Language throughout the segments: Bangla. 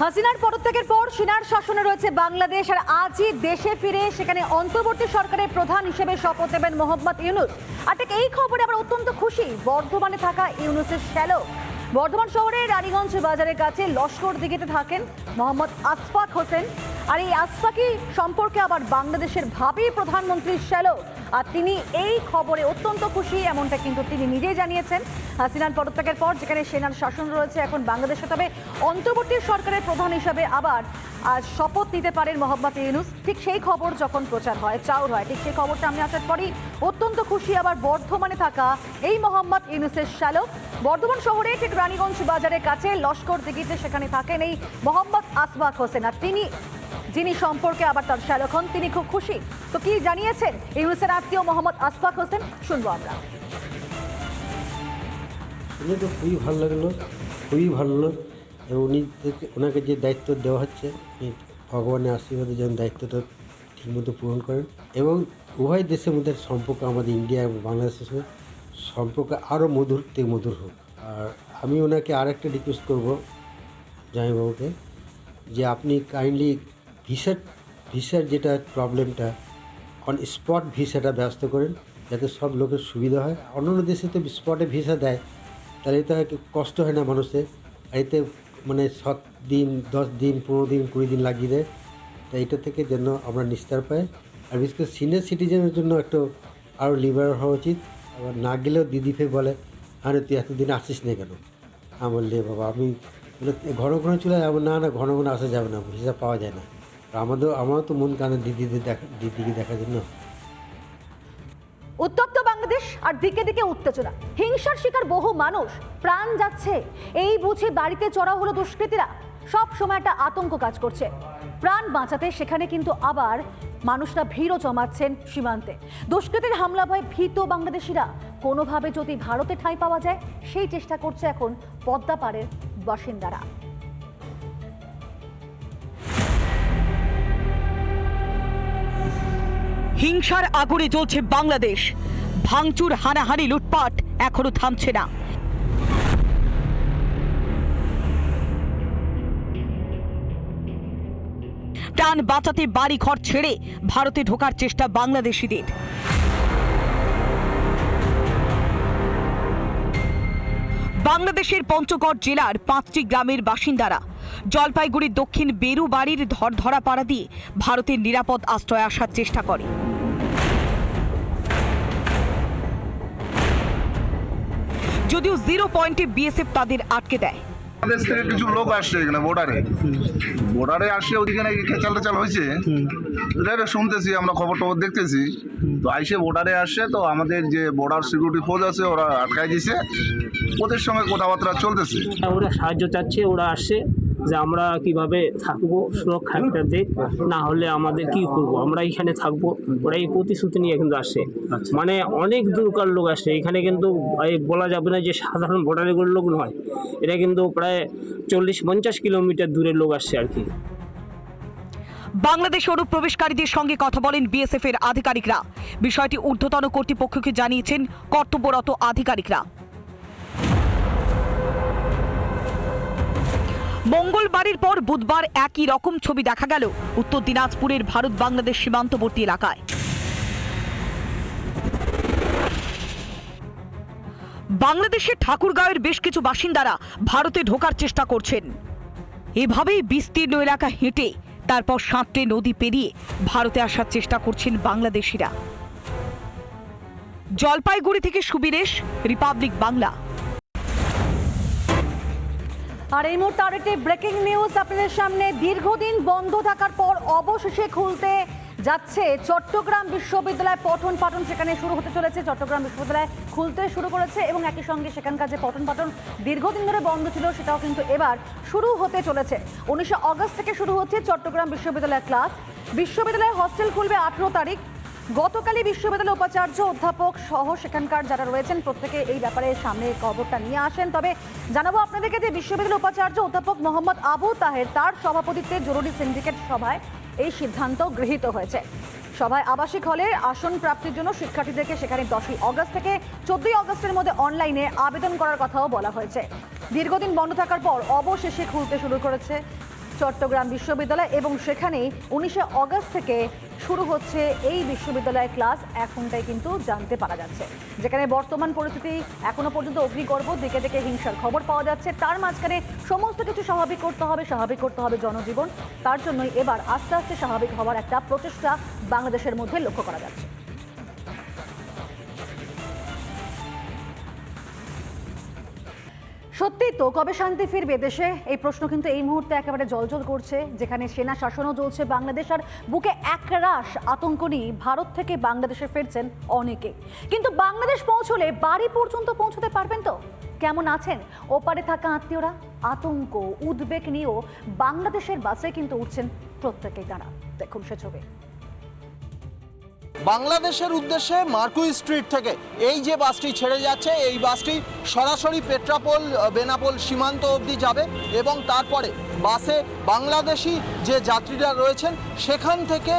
হাসিনার পদত্যাগের পর সিনার শাসনে রয়েছে বাংলাদেশ আর আজই দেশে ফিরে সেখানে অন্তর্বর্তী সরকারের প্রধান হিসেবে শপথ নেবেন মোহাম্মদ ইউনুস। আর ঠিক এই খবরে আমরা অত্যন্ত খুশি, বর্ধমানে থাকা ইউনুসের শ্যালক বর্ধমান শহরে রানীগঞ্জ বাজারের কাছে লস্কর দিঘিতে থাকেন মোহাম্মদ আসফাক হোসেন। আর এই আসফাকি সম্পর্কে আবার বাংলাদেশের ভাবি প্রধানমন্ত্রী শ্যালক আর তিনি এই খবরে অত্যন্ত খুশি, এমনটা কিন্তু তিনি নিজেই জানিয়েছেন। হাসিনার পদত্যাগের পর যেখানে সেনার শাসন রয়েছে এখন বাংলাদেশে, তবে অন্তর্বর্তী সরকারের প্রধান হিসাবে আবার শপথ নিতে পারেন মোহাম্মদ ইউনুস। ঠিক সেই খবর যখন প্রচার হয়, চাউর হয়, ঠিক সেই খবরটা আমি আসার পরই অত্যন্ত খুশি, আবার বর্ধমানে থাকা এই মোহাম্মদ ইউনুসের শ্যালক বর্ধমান শহরে ঠিক রানীগঞ্জ বাজারের কাছে লস্কর দিঘিতে সেখানে থাকেন এই মোহাম্মদ আসবাক হোসেন। আর তিনি যিনি সম্পর্কে আবার তার শ্যালক হন, তিনি খুব খুশি। তো কি জানিয়েছেন? এই ইউনুসের আত্মীয় মোহাম্মদ আসফাক হোসেন, শুনব আমরা। শুনে তো খুবই ভালো লাগল, খুবই ভালো উনি ওনাকে যে দায়িত্ব দেওয়া হচ্ছে, উনি ভগবানের আশীর্বাদে যেন দায়িত্বটা ঠিকমতো পূরণ করেন। এবং উভয় দেশের মধ্যে সম্পর্ক আমাদের ইন্ডিয়া এবং বাংলাদেশের সঙ্গে সম্পর্ক আরও মধুর থেকে মধুর হোক। আর আমি ওনাকে আর একটা রিকোয়েস্ট করব, জামাইবাবুকে, যে আপনি কাইন্ডলি ভিসার ভিসার যেটা প্রবলেমটা অন স্পট ভিসাটা ব্যস্ত করেন, যাতে সব লোকের সুবিধা হয়। অন্যান্য দেশে তো স্পটে ভিসা দেয়, তাহলে কি কষ্ট হয় না মানুষের। এতে মানে সাত দিন, দশ দিন, পনেরো দিন, কুড়ি দিন লাগিয়ে দেয়। তাই এটা থেকে যেন আমরা নিস্তার পাই। আর বিশেষ করে সিনিয়র সিটিজেনের জন্য একটু আরও লিবারাল হওয়া উচিত। আবার না গেলেও দিদি ফের বলে, আরে তুই এতদিন আসিস না কেন? আমি বললে বাবা, আমি ঘন ঘন চলে যাব। না না, ঘন ঘন আসা যাবে না, ভিসা পাওয়া যায় না। আমাদের আমারও তো মন কানে দিদিদের দেখা, দিদিকে দেখার জন্য। উত্তপ্ত বাংলাদেশ আর দিকে দিকে উত্তেজনা। হিংসার শিকার বহু মানুষ, প্রাণ যাচ্ছে। এই বুঝে বাড়িতে চড়া হলো দুষ্কৃতীরা। সব সময় একটা আতঙ্ক কাজ করছে। প্রাণ বাঁচাতে সেখানে কিন্তু আবার মানুষরা ভিড়ও জমাচ্ছেন সীমান্তে। দুষ্কৃতীর হামলা ভয়ে ভীত বাংলাদেশিরা। কোনোভাবে যদি ভারতে ঠাঁই পাওয়া যায়, সেই চেষ্টা করছে এখন পদ্মা পাড়ের বাসিন্দারা। হিংসার আগুনে জ্বলছে বাংলাদেশ। ভাঙচুর, হানাহানি, লুটপাট এখনও থামছে না। প্রাণ বাঁচাতে বাড়ি ঘর ছেড়ে ভারতে ঢোকার চেষ্টা বাংলাদেশিদের। বাংলাদেশের পঞ্চগড় জেলার পাঁচটি গ্রামের বাসিন্দারা জলপাইগুড়ির দক্ষিণ বেরুবাড়ির ধরধরা পাড়া দিয়ে ভারতের নিরাপদ আশ্রয় আসার চেষ্টা করে। যদিও জিরো পয়েন্টে বিএসএফ তাদের আটকে দেয়। আমাদের থেকে কিছু লোক আসছে এখানে বর্ডারে বর্ডারে আসছে ওদিকে নাকি খেচাল টেচাল হয়েছে? এটা শুনতেছি আমরা খবর টবর দেখতেছি। তো আইসে বর্ডারে আসছে তো আমাদের যে বর্ডার সিকিউরিটি ফোর্স আছে ওরা আটকায় দিছে। ওদের সঙ্গে কথাবার্তা চলতেছে। ওরা সাহায্য চাচ্ছে ওরা আসছে। যে আমরা কীভাবে থাকব সুরক্ষা একটা দেখ না হলে আমাদের কি করব? আমরা এখানে থাকব ওরা এই প্রতিশ্রুতি নিয়ে কিন্তু আসে। মানে অনেক দূরকার লোক আসে। এখানে কিন্তু এই বলা যাবে না যে সাধারণ বর্ডারের লোক নয়। এটা কিন্তু প্রায় চল্লিশ পঞ্চাশ কিলোমিটার দূরের লোক আসছে আর কি। বাংলাদেশ অনুপ্রবেশকারীদের সঙ্গে কথা বলেন বিএসএফ এর আধিকারিকরা। বিষয়টি ঊর্ধ্বতন কর্তৃপক্ষকে জানিয়েছেন কর্তব্যরত আধিকারিকরা। মঙ্গলবারের পর বুধবার একই রকম ছবি দেখা গেল। উত্তর দিনাজপুরের ভারত বাংলাদেশ সীমান্তবর্তী এলাকায়। বাংলাদেশের ঠাকুরগাঁওয়ের বেশ কিছু বাসিন্দারা ভারতে ঢোকার চেষ্টা করছেন। এভাবেই বিস্তীর্ণ এলাকা হেঁটে, তারপর সাঁতরে নদী পেরিয়ে ভারতে আসার চেষ্টা করছেন বাংলাদেশিরা। জলপাইগুড়ি থেকে সুবীরেশ, রিপাবলিক বাংলা। আর এই মুহূর্তে আরেকটি ব্রেকিং নিউজ আপনাদের সামনে। দীর্ঘদিন বন্ধ থাকার পর অবশেষে খুলতে যাচ্ছে চট্টগ্রাম বিশ্ববিদ্যালয় পঠন পাঠন। সেখানে শুরু হতে চলেছে চট্টগ্রাম বিশ্ববিদ্যালয় খুলতে শুরু করেছে এবং একই সঙ্গে সেখানকার যে পঠন পাঠন দীর্ঘদিন ধরে বন্ধ ছিল, সেটাও কিন্তু এবার শুরু হতে চলেছে। উনিশে অগস্ট থেকে শুরু হচ্ছে চট্টগ্রাম বিশ্ববিদ্যালয়ের ক্লাস বিশ্ববিদ্যালয়ে হস্টেল খুলবে আঠেরো তারিখ। গতকালই বিশ্ববিদ্যালয়ের উপাচার্য অধ্যাপক সহ সেখানকার যারা রয়েছেন প্রত্যেকে এই ব্যাপারে সামনে খবরটা নিয়ে আসেন। তবে জানাব আপনাদেরকে যে বিশ্ববিদ্যালয়ের উপাচার্য অধ্যাপক মোহাম্মদ আবু তাহের তার সভাপতিত্বে জরুরি সিন্ডিকেট সভায় এই সিদ্ধান্ত গৃহীত হয়েছে। সভায় আবাসিক হলে আসন প্রাপ্তির জন্য শিক্ষার্থীদেরকে সেখানে দশই অগস্ট থেকে চোদ্দই অগস্টের মধ্যে অনলাইনে আবেদন করার কথাও বলা হয়েছে। দীর্ঘদিন বন্ধ থাকার পর অবশেষে খুলতে শুরু করেছে চট্টগ্রাম বিশ্ববিদ্যালয় এবং সেখানে উনিশে অগস্ট থেকে শুরু হচ্ছে এই বিশ্ববিদ্যালয়ের ক্লাস। এখনটাই কিন্তু জানতে পারা যাচ্ছে। যেখানে বর্তমান পরিস্থিতি এখনও পর্যন্ত অগ্নিগর্ভ, দিকে দিকে হিংসার খবর পাওয়া যাচ্ছে। তার মাঝখানে সমস্ত কিছু স্বাভাবিক করতে হবে, স্বাভাবিক করতে হবে জনজীবন। তার জন্যই এবার আস্তে আস্তে স্বাভাবিক হওয়ার একটা প্রচেষ্টা বাংলাদেশের মধ্যে লক্ষ্য করা যাচ্ছে। সত্যি তো, কবে শান্তি ফিরবে দেশে? এই প্রশ্ন কিন্তু এই মুহূর্তে একেবারে জলজল করছে, যেখানে সেনা শাসনও চলছে বাংলাদেশ আর বুকে একরাশ আতঙ্ক নিয়ে ভারত থেকে বাংলাদেশে ফিরছেন অনেকে। কিন্তু বাংলাদেশ পৌঁছলে বাড়ি পর্যন্ত পৌঁছতে পারবেন তো? কেমন আছেন? ওপারে থাকা আত্মীয়রা? আতঙ্ক, উদ্বেগ নিয়েও বাংলাদেশের বাসে কিন্তু উঠছেন প্রত্যেকেই তারা। দেখুন সে ছবি। বাংলাদেশের উদ্দেশ্যে মার্কু স্ট্রিট থেকে এই যে বাসটি ছেড়ে যাচ্ছে, এই বাসটি সরাসরি পেট্রাপোল, বেনাপোল সীমান্ত অবধি যাবে এবং তারপরে বাসে বাংলাদেশি যে যাত্রীরা রয়েছেন, সেখান থেকে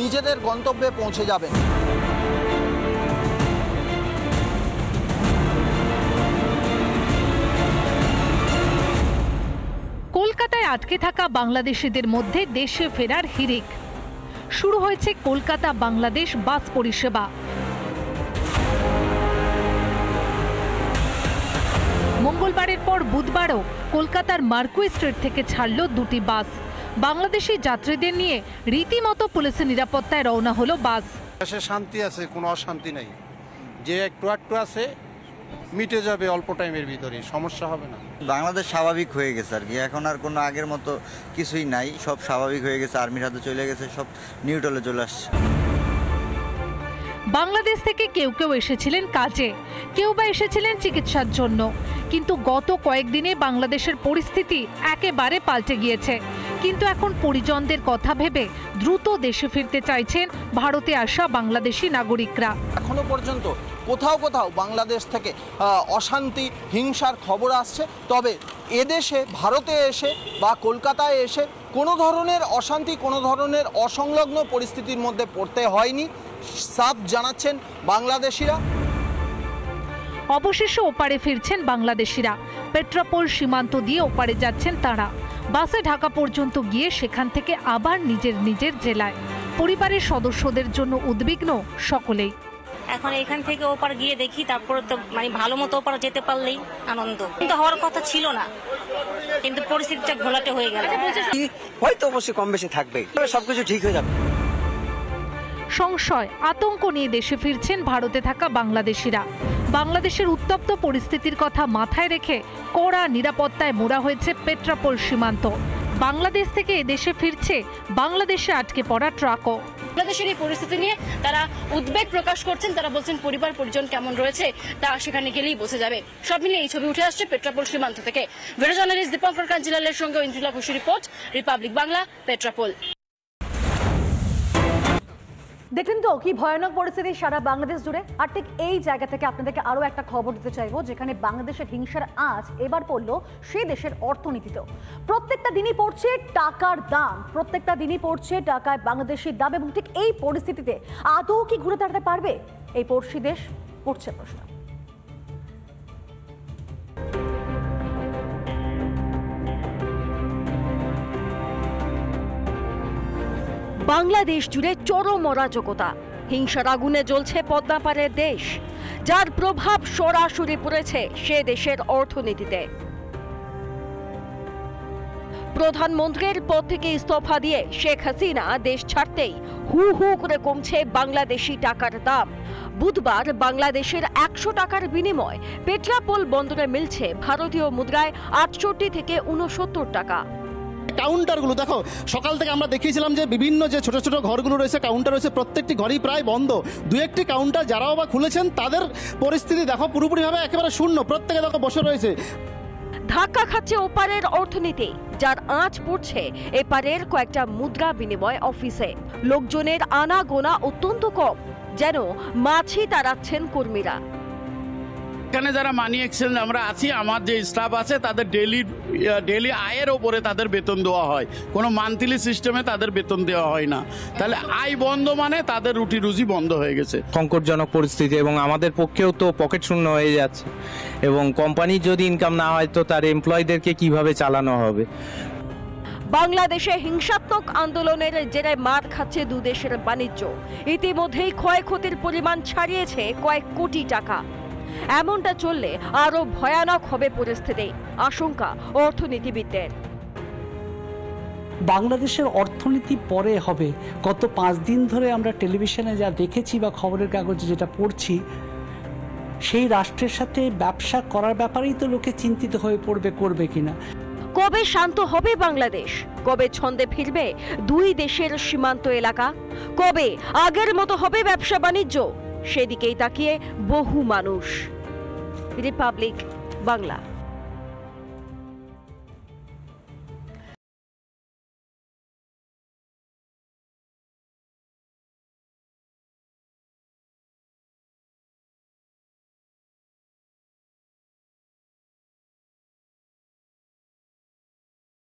নিজেদের গন্তব্যে পৌঁছে যাবেন। কলকাতায় আটকে থাকা বাংলাদেশিদের মধ্যে দেশে ফেরার হিড়িক। শুরু হয়েছে কলকাতা বাংলাদেশ বাস পরিষেবা। মঙ্গলবারের পর বুধবারও কলকাতার মার্কুই স্ট্রিট থেকে ছাড়ল দুটি বাস। বাংলাদেশি যাত্রীদের নিয়ে রীতিমতো পুলিশের নিরাপত্তায় রওনা হলো বাস। শান্তি আছে, কোনো অশান্তি নাই। যে একটু একটু আছে মিটে যাবে অল্প টাইমের ভিতরে সমস্যা হবে না। বাংলাদেশ স্বাভাবিক হয়ে গেছে আর কি। এখন আর কোনো আগের মতো কিছুই নাই সব স্বাভাবিক হয়ে গেছে আর্মির হাতে চলে গেছে সব নিউট্রালে চলে আসছে। বাংলাদেশ থেকে কেউ কেউ এসেছিলেন কাজে কেউ বা এসেছিলেন চিকিৎসার জন্য। কিন্তু গত কয়েকদিনে বাংলাদেশের পরিস্থিতি একেবারে পাল্টে গিয়েছে। কিন্তু এখন পরিজনদের কথা ভেবে দ্রুত দেশে ফিরতে চাইছেন ভারতে আসা বাংলাদেশি নাগরিকরা। এখনও পর্যন্ত কোথাও কোথাও বাংলাদেশ থেকে অশান্তি হিংসার খবর আসছে। তবে এদেশে ভারতে এসে বা কলকাতায় এসে কোনো ধরনের অশান্তি কোনো ধরনের অসংলগ্ন পরিস্থিতির মধ্যে পড়তে হয়নি সাফ জানাচ্ছেন বাংলাদেশিরা। অবশেষে ওপারে ফিরছেন বাংলাদেশিরা। পেট্রাপোল সীমান্ত দিয়ে ওপারে যাচ্ছেন তারা। বাসে ঢাকা পর্যন্ত গিয়ে সেখান থেকে আবার নিজের নিজের জেলায়। পরিবারের সদস্যদের জন্য উদ্বিগ্ন সকলেই। এখন এখান থেকে ওপার গিয়ে দেখি তারপরে তো মানে ভালো মতো ওপার যেতে পারলেই আনন্দ। কিন্তু হওয়ার কথা ছিল না কিন্তু পরিস্থিতিটা ঘোলাটে হয়ে গেল। হয়তো অবশ্যই কম বেশি থাকবে। সবকিছু ঠিক হয়ে যাবে। সংশয়, আতঙ্ক নিয়ে দেশে ফিরছেন ভারতে থাকা বাংলাদেশিরা। বাংলাদেশের উত্তপ্ত পরিস্থিতির কথা মাথায় রেখে কড়া নিরাপত্তায় মোড়া হয়েছে পেট্রাপোল সীমান্ত। বাংলাদেশ থেকে এদেশে ফিরছে, বাংলাদেশে আটকে পড়া ট্রাকও। বাংলাদেশের এই পরিস্থিতি নিয়ে তারা উদ্বেগ প্রকাশ করছেন, তারা বলছেন, পরিবার পরিজন কেমন রয়েছে তা সেখানে গেলেই বোঝা যাবে। সব মিলিয়ে এই ছবি উঠে আসছে পেট্রাপোল সীমান্ত থেকে। ভিডিও জার্নালিস্ট দীপঙ্কর কাঞ্জিলালের সঙ্গে ইন্দ্রিলা ঘোষ রিপোর্ট, রিপাবলিক বাংলা, পেট্রাপোল। দেখলেন তো, কি ভয়ানক পরিস্থিতি সারা বাংলাদেশ জুড়ে। আর ঠিক এই জায়গা থেকে আপনাদেরকে আরও একটা খবর দিতে চাইব, যেখানে বাংলাদেশের হিংসার আজ এবার পড়ল সেই দেশের অর্থনীতিতেও। প্রত্যেকটা দিনই পড়ছে টাকার দাম, প্রত্যেকটা দিনই পড়ছে টাকায় বাংলাদেশের দাম, এবং ঠিক এই পরিস্থিতিতে আদৌ কি ঘুরে দাঁড়াতে পারবে? এই পড়শি দেশ পড়ছে প্রশ্ন। বাংলাদেশ জুড়ে চরম অরাজকতা। হিংসার আগুনে জ্বলছে পদ্মাপাড়ের দেশ। যার প্রভাব সরাসরি পড়েছে সে দেশের অর্থনীতিতে। প্রধানমন্ত্রীর পদ থেকে ইস্তফা দিয়ে শেখ হাসিনা দেশ ছাড়তেই হু হু করে কমছে বাংলাদেশি টাকার দাম। বুধবার বাংলাদেশের একশো টাকার বিনিময় পেট্রাপোল বন্দরে মিলছে ভারতীয় মুদ্রায় আটষট্টি থেকে উনসত্তর টাকা। কাউন্টারগুলো, দেখো, সকাল থেকে আমরা দেখিয়েছিলাম যে বিভিন্ন যে ছোট ছোট ঘরগুলো রয়েছে, কাউন্টার রয়েছে, প্রত্যেকটি ঘরই প্রায় বন্ধ। দু একটি কাউন্টার যারাও বা খুলেছেন, তাদের পরিস্থিতি দেখো, পুরোপুরিভাবে একেবারে শূন্য। প্রত্যেকে দেখো, বসে রয়েছে। ধাক্কা খাচ্ছে ওপারের অর্থনীতি, যার আঁচ পড়ছে এপারের কয়েকটা মুদ্রা বিনিময় অফিসে। লোকজনের আনাগোনা অত্যন্ত কম, যেন মাছি তাড়াচ্ছেন কর্মীরা। এখানে যারা মানি এক্সচেঞ্জ আমরা আছি আমার যে স্টাফ আছে তাদের ডেলি ডেলি আয়ের ওপরে তাদের বেতন দেওয়া হয়। কোনো মান্থলি সিস্টেমে তাদের বেতন দেওয়া হয় না। তাহলে আয় বন্ধ মানে তাদের রুটি রুজি বন্ধ হয়ে গেছে। সংকটজনক পরিস্থিতি এবং আমাদের পক্ষেও তো পকেট শূন্য হয়ে যাচ্ছে। এবং কোম্পানির যদি ইনকাম না হয় তো তার এমপ্লয়ীদেরকে কীভাবে চালানো হবে? বাংলাদেশে হিংসাত্মক আন্দোলনের জেরে মার খাচ্ছে দু দেশের বাণিজ্য। ইতিমধ্যেই ক্ষয়ক্ষতির পরিমাণ ছাড়িয়েছে কয়েক কোটি টাকা। এমনটা চললে আরও ভয়ানক হবে পরিস্থিতি আশঙ্কা অর্থনীতিবিদদের। বাংলাদেশের অর্থনীতি পরে হবে। গত পাঁচ দিন ধরে আমরা টেলিভিশনে যা দেখেছি বা খবরের কাগজে যেটা পড়ছি সেই রাষ্ট্রের সাথে ব্যবসা করার ব্যাপারেই তো লোকে চিন্তিত হয়ে পড়বে করবে কিনা। কবে শান্ত হবে বাংলাদেশ? কবে ছন্দে ফিরবে দুই দেশের সীমান্ত এলাকা? কবে আগের মতো হবে ব্যবসা বাণিজ্য সেদিকেই তাকিয়ে বহু মানুষ। রিপাবলিক বাংলা